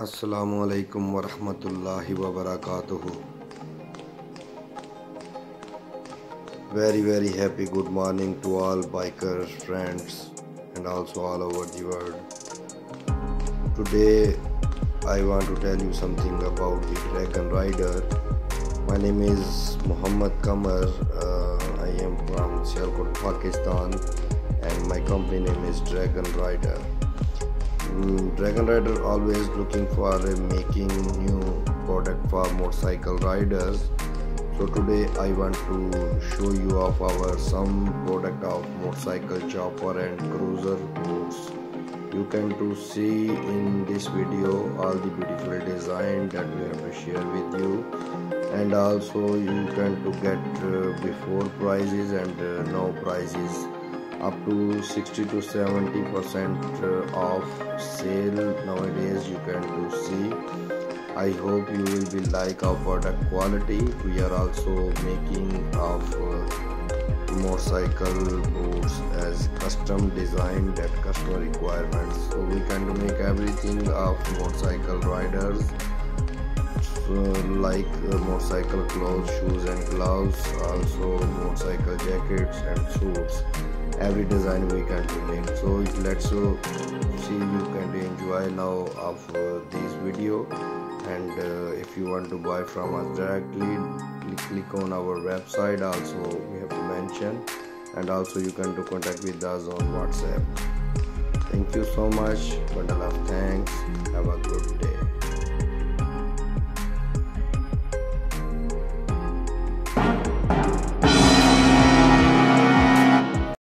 Wa rahmatullahi wa barakatuhu. Very, very happy good morning to all bikers, friends, and also all over the world. Today, I want to tell you something about the Dragon Rider. My name is Muhammad Kamar. Uh, I am from Sialkot, Pakistan, and my company name is Dragon Rider. Mm, Dragon Rider always looking for making new product for motorcycle riders. So today I want to show you of our some product of motorcycle chopper and cruiser boots. You can to see in this video all the beautiful design that we have to share with you and also you can to get uh, before prices and uh, now prices up to 60 to 70 percent of sale nowadays you can do see i hope you will be like our product quality. We are also making of uh, motorcycle boots as custom designed at customer requirements. So we can make everything of motorcycle riders like uh, motorcycle clothes shoes and gloves also motorcycle jackets and suits every design we can make so let's uh, see you can enjoy now of uh, this video. And uh, if you want to buy from us directly click on our website also we have to mention. And also you can do contact with us on whatsapp. Thank you so much. Bundle of thanks